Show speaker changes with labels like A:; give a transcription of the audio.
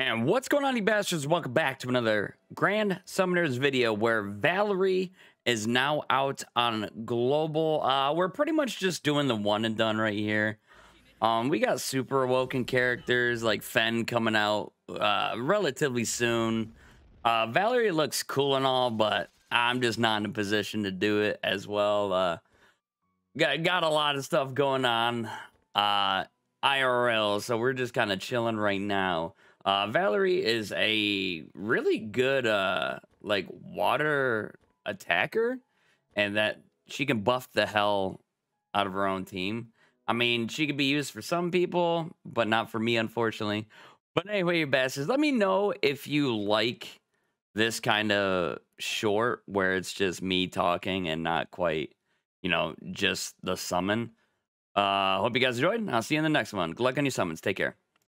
A: And what's going on, you bastards? Welcome back to another Grand Summoners video where Valerie is now out on global. Uh, we're pretty much just doing the one and done right here. Um, we got super awoken characters like Fen coming out uh, relatively soon. Uh, Valerie looks cool and all, but I'm just not in a position to do it as well. Uh, got got a lot of stuff going on uh, IRL, so we're just kind of chilling right now. Uh, Valerie is a really good uh, like water attacker, and that she can buff the hell out of her own team. I mean, she could be used for some people, but not for me, unfortunately. But anyway, you bastards, let me know if you like this kind of short where it's just me talking and not quite, you know, just the summon. Uh, hope you guys enjoyed. I'll see you in the next one. Good luck on your summons. Take care.